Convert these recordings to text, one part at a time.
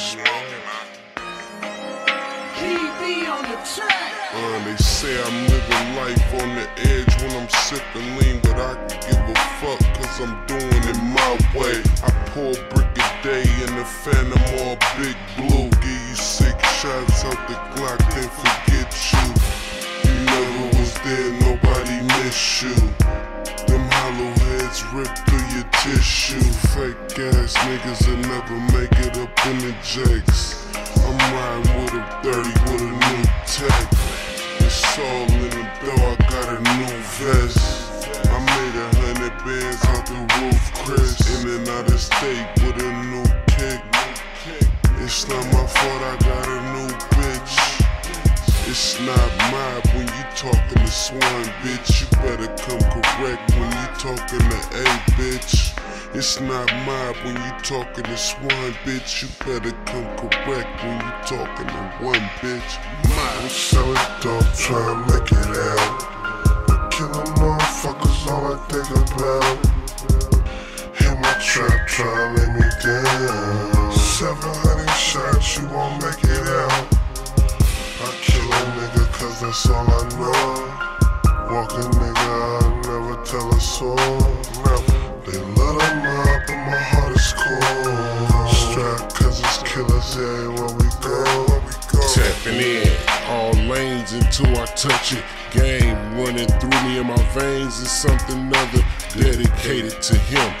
Smoking. He on the track. Uh, they say I'm living life on the edge when I'm sipping lean, but I can give a fuck cause I'm doing it my way. I pour a brick a day in the Phantom or Big Blue. Give you six shots out the Glock, then forget you. You never was there, nobody miss you. Them hollow heads ripped through tissue. Fake ass niggas will never make it up in the jakes. I'm riding with a 30 with a new tech. It's all in the dough, I got a new vest. I made a hundred bands out the roof, Chris. In and out of state with a new kick. It's not my fault, I got a new bitch. It's not mob when you talking to Swan, bitch. You better come correct talking to A, bitch. It's not mob when you talking to Swan, bitch. You better come correct when you talking to one, bitch. I'm selling dope, trying to make it out. Killing motherfuckers, all I think about. Hit my trap, try to lay me down. 700 shots, you won't make it out. I kill a nigga, cause that's all I know. Walk a nigga, I never tell us all Never. They let them up, but my heart is cold. Strap, cause it's killers everywhere we go. Tapping in, all lanes until I touch it. Game running through me in my veins is something other dedicated to him.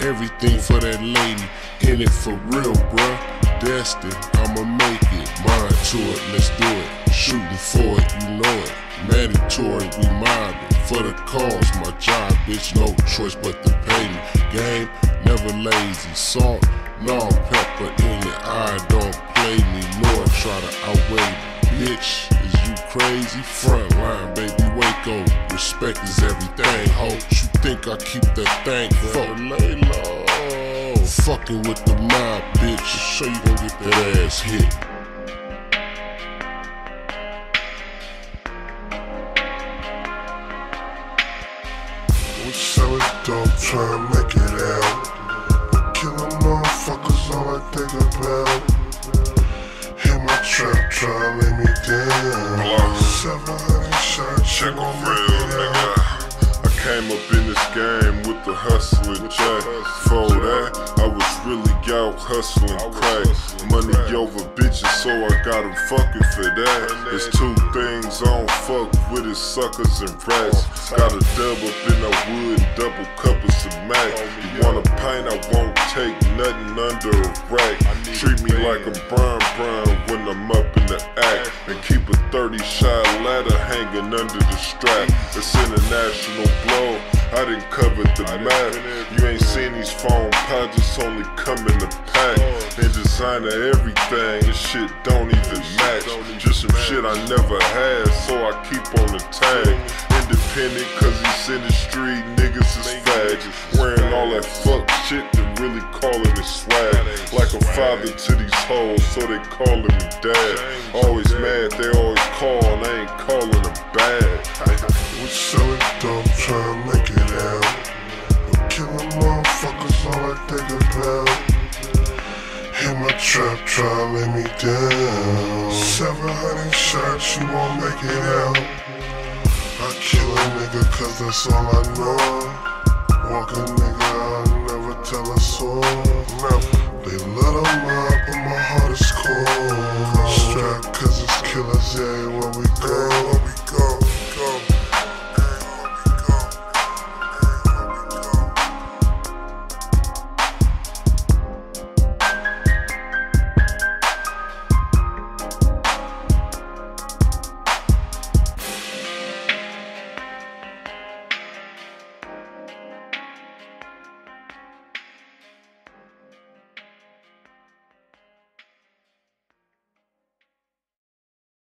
Everything for that lady, in it for real, bruh. Destined, I'ma make it. Mind to it, let's do it. Shooting for it, you know it. Mandatory, we mobbing. For the cause, my job, bitch, no choice but to pay me. Game, never lazy. Salt, no pepper in your eye, don't play me, nor try to outweigh me. Bitch, is you crazy? Front line, baby, Waco. Respect is everything. Hope you think I keep that thing. Fuck, lay low. Fucking with the mob, bitch. Show you gon' get that ass hit. We selling dope, try to make it out. Killing motherfuckers, all I think about. Hit my trap, try to lay me down. 700 shots, Check make real it nigga. Came up in this game with the hustling jack. For that, I was really out hustling crack. Money over bitches, so I got 'em fucking for that. There's two things I don't fuck with is suckers and rats. Got a dub up in the wood, double cup of some Mac. You want a pint, I won't take nothing under a rack. Treat me like a brown brown when I'm up in the act. And keep a 30 shot ladder hanging under the strap. It's international blow. I didn't cover the map. You ain't seen these phone podgers only come in the pack. And designer everything, this shit don't even match. Just some shit I never had, so I keep on the tag. Independent, cause these industry niggas is fags. Wearing all that fuck father to these hoes, so they calling me dad. Always mad, they always call, and I ain't calling them bad. We selling dope, trying to make it out. But killing motherfuckers, all I think about. Hit my trap, try to lay me down. 700 shots, you won't make it out. I kill a nigga, cause that's all I know. Walk a nigga, I'll never tell a soul. Never.